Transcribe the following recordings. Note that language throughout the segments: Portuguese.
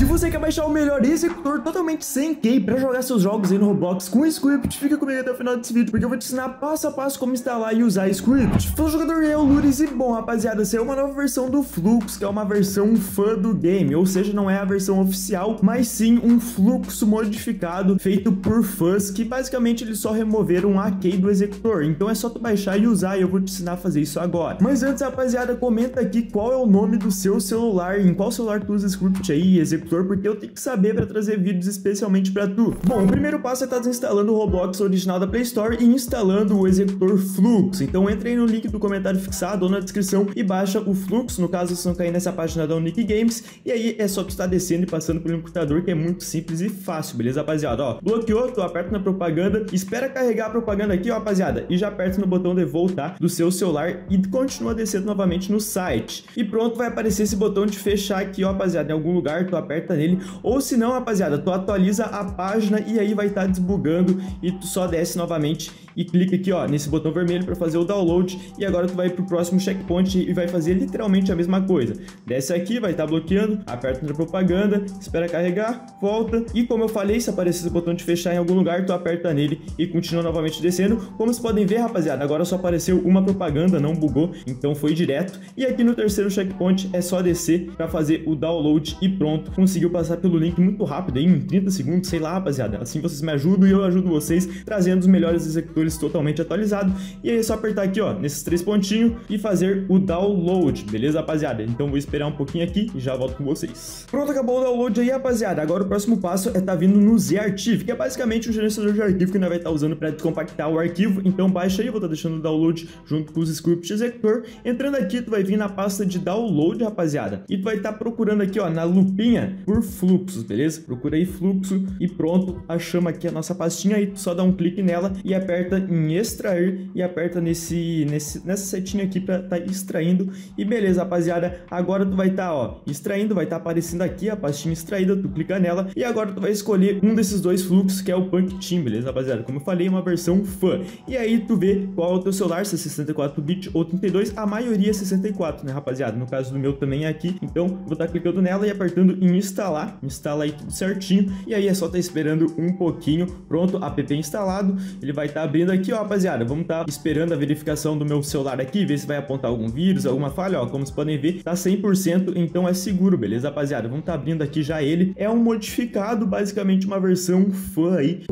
Se você quer baixar o melhor executor totalmente sem key para jogar seus jogos aí no Roblox com script, fica comigo até o final desse vídeo, porque eu vou te ensinar passo a passo como instalar e usar script. Fala jogador, eu, Luris, e bom, rapaziada, essa é uma nova versão do Flux, que é uma versão fã do game, ou seja, não é a versão oficial, mas sim um fluxo modificado feito por fãs, que basicamente eles só removeram a key do executor. Então é só tu baixar e usar, e eu vou te ensinar a fazer isso agora. Mas antes, rapaziada, comenta aqui qual é o nome do seu celular, em qual celular tu usa script aí, executor porque eu tenho que saber para trazer vídeos especialmente para tu. Bom, o primeiro passo é estar tá desinstalando o Roblox original da Play Store e instalando o executor Flux. Então entre aí no link do comentário fixado ou na descrição e baixa o Flux, no caso vocês vão cair nessa página da Unique Games, e aí é só tu estar descendo e passando pelo computador que é muito simples e fácil, beleza, rapaziada? Ó, bloqueou, tu aperta na propaganda, espera carregar a propaganda aqui, ó, rapaziada, e já aperta no botão de voltar do seu celular e continua descendo novamente no site. E pronto, vai aparecer esse botão de fechar aqui, ó, rapaziada, em algum lugar, tu aperta nele, ou se não, rapaziada, tu atualiza a página e aí vai estar tá desbugando e tu só desce novamente e clica aqui, ó, nesse botão vermelho para fazer o download e agora tu vai pro próximo checkpoint e vai fazer literalmente a mesma coisa. Desce aqui, vai estar tá bloqueando, aperta na propaganda, espera carregar, volta e como eu falei, se aparecer esse botão de fechar em algum lugar, tu aperta nele e continua novamente descendo. Como vocês podem ver, rapaziada, agora só apareceu uma propaganda, não bugou, então foi direto. E aqui no terceiro checkpoint é só descer para fazer o download e pronto, conseguiu passar pelo link muito rápido, em 30 segundos, sei lá, rapaziada. Assim vocês me ajudam e eu ajudo vocês trazendo os melhores executores totalmente atualizado. E aí é só apertar aqui, ó, nesses três pontinhos e fazer o download, beleza, rapaziada? Então vou esperar um pouquinho aqui e já volto com vocês. Pronto, acabou o download aí, rapaziada. Agora o próximo passo é tá vindo no ZArchive, que é basicamente um gerenciador de arquivo que nós vai estar tá usando para descompactar o arquivo. Então baixa aí, vou estar tá deixando o download junto com os scripts executor. Entrando aqui, tu vai vir na pasta de download, rapaziada, e tu vai estar tá procurando aqui, ó, na lupinha por fluxos, beleza? Procura aí fluxo e pronto, achamos aqui a nossa pastinha aí, só dá um clique nela e aperta aperta em extrair e aperta nesse, nesse nessa setinha aqui para tá extraindo. E beleza, rapaziada, agora tu vai estar, tá, ó, extraindo, vai estar tá aparecendo aqui a pastinha extraída, tu clica nela e agora tu vai escolher um desses dois fluxos que é o Punk Team, beleza, rapaziada? Como eu falei, é uma versão fã. E aí tu vê qual é o teu celular, se é 64 bit ou 32, a maioria é 64, né, rapaziada? No caso do meu também é aqui. Então, vou estar tá clicando nela e apertando em instalar. Instala aí tudo certinho. E aí é só estar tá esperando um pouquinho. Pronto, app instalado. Ele vai estar tá abrindo abrindo aqui, ó, rapaziada. Vamos estar tá esperando a verificação do meu celular aqui, ver se vai apontar algum vírus, alguma falha, ó. Como vocês podem ver, tá 100%, então é seguro, beleza, rapaziada? Vamos estar tá abrindo aqui já ele. É um modificado, basicamente uma versão fã aí.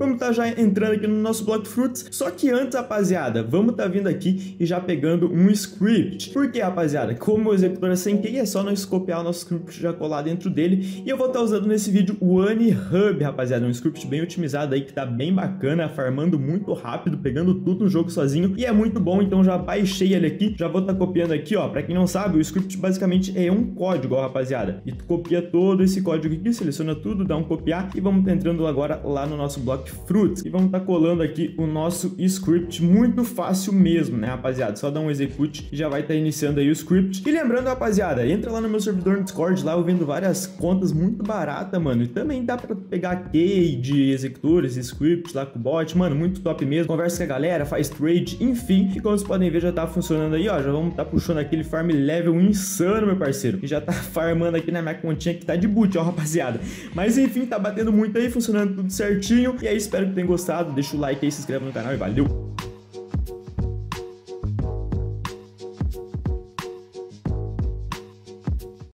Vamos estar tá já entrando aqui no nosso Block Fruits. Só que antes, rapaziada, vamos estar tá vindo aqui e já pegando um script. Por que, rapaziada? Como o executor é sem key, é só nós copiar o nosso script já colar dentro dele. E eu vou estar tá usando nesse vídeo o AnyHub, rapaziada. Um script bem otimizado aí que tá bem bacana, farmando muito rápido, pegando tudo no jogo sozinho. E é muito bom, então já baixei ele aqui. Já vou estar tá copiando aqui, ó. Pra quem não sabe, o script basicamente é um código, ó, rapaziada. E tu copia todo esse código aqui, seleciona tudo, dá um copiar. E vamos estar entrando agora lá no nosso bloco Fruits. E vamos estar tá colando aqui o nosso script muito fácil mesmo, né, rapaziada? Só dá um execute e já vai estar tá iniciando aí o script. E lembrando, rapaziada, entra lá no meu servidor no Discord, lá eu vendo várias contas muito baratas, mano. E também dá pra pegar key de executores, scripts lá com o bot, mano, muito top mesmo. Conversa com a galera, faz trade, enfim. E como vocês podem ver, já tá funcionando aí, ó. Já vamos tá puxando aquele farm level insano, meu parceiro. E já tá farmando aqui na minha continha que tá de boot, ó, rapaziada. Mas enfim, tá batendo muito aí, funcionando tudo certinho. E é espero que tenham gostado. Deixa o like aí, se inscreva no canal e valeu!